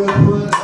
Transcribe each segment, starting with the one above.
Quando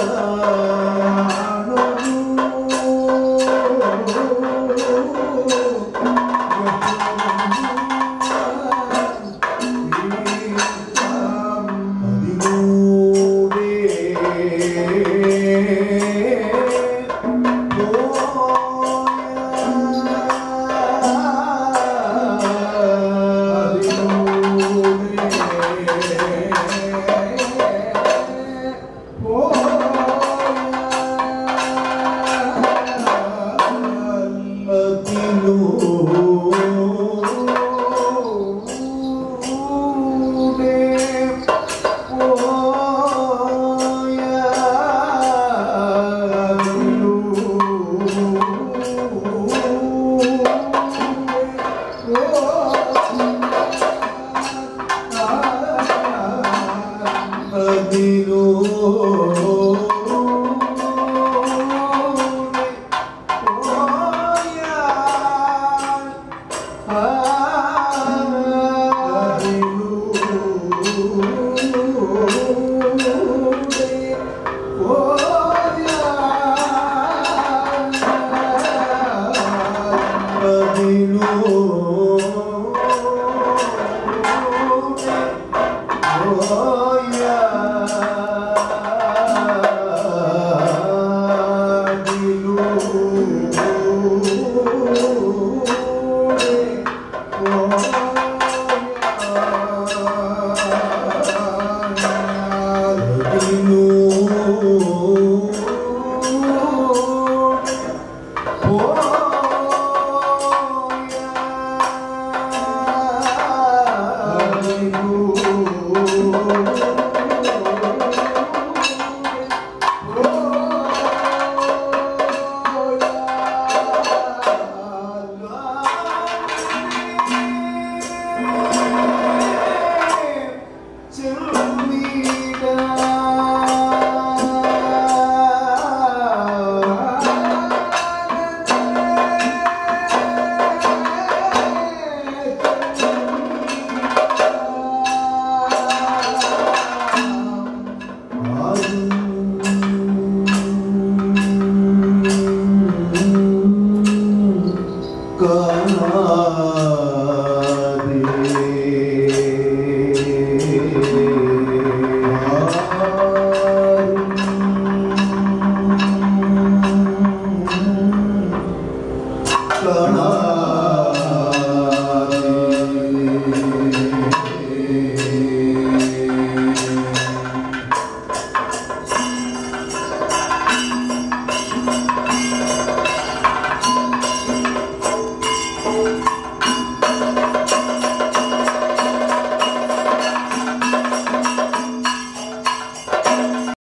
Allah.